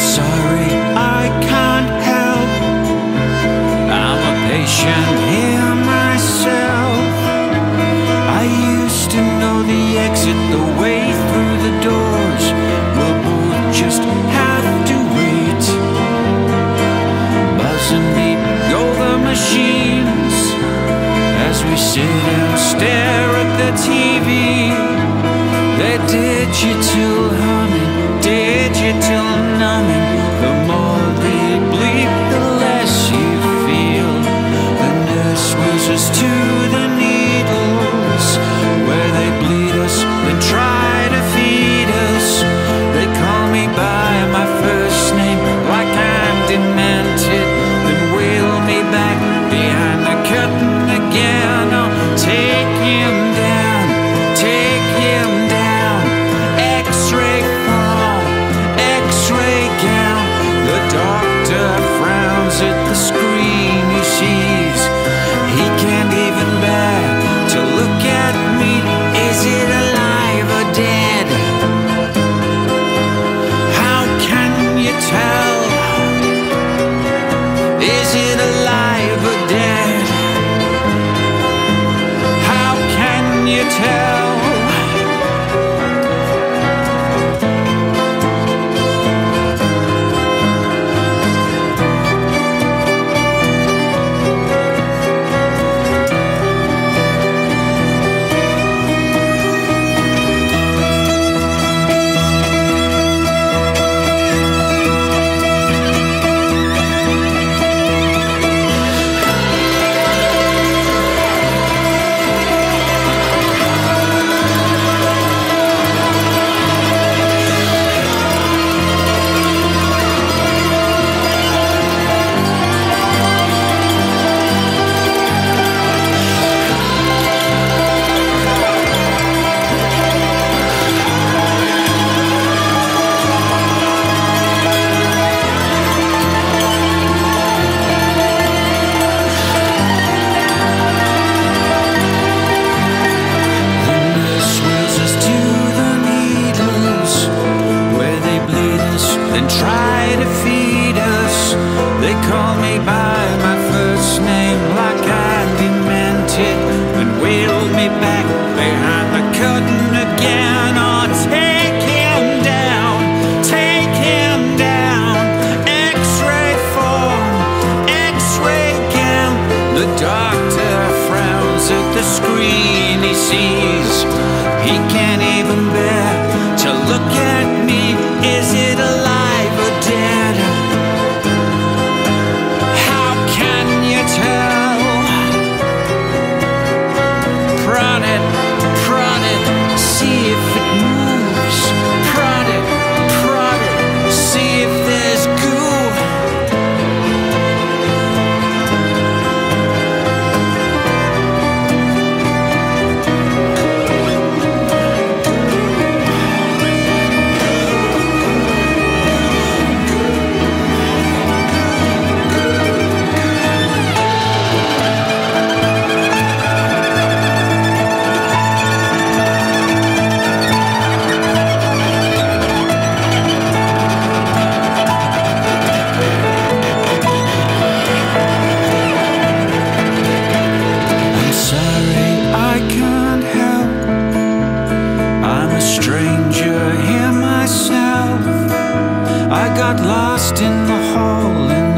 Sorry, I can't help. I'm a patient. We sit and stare at the TV. They did you to honey. Is it a and try to feed us. They call me by my first name like I meant it and wheel me back behind the curtain again. Oh, take him down, take him down. X-ray form, X-ray gown. The doctor frowns at the screen he sees. stranger, here myself. I got lost in the hall